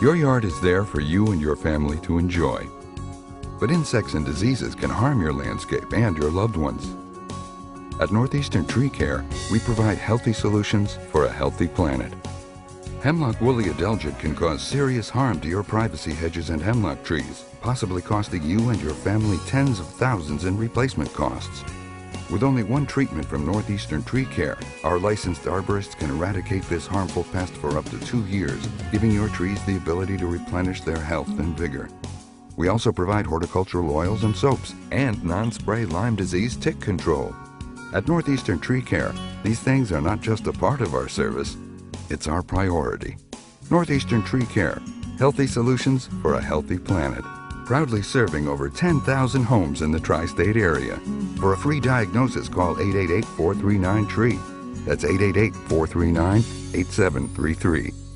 Your yard is there for you and your family to enjoy. But insects and diseases can harm your landscape and your loved ones. At Northeastern Tree Care, we provide healthy solutions for a healthy planet. Hemlock woolly adelgid can cause serious harm to your privacy hedges and hemlock trees, possibly costing you and your family tens of thousands in replacement costs. With only one treatment from Northeastern Tree Care, our licensed arborists can eradicate this harmful pest for up to two years, giving your trees the ability to replenish their health and vigor. We also provide horticultural oils and soaps and non-spray Lyme disease tick control. At Northeastern Tree Care, these things are not just a part of our service, it's our priority. Northeastern Tree Care, healthy solutions for a healthy planet. Proudly serving over 10,000 homes in the tri-state area. For a free diagnosis, call 888-439-TREE. That's 888-439-8733.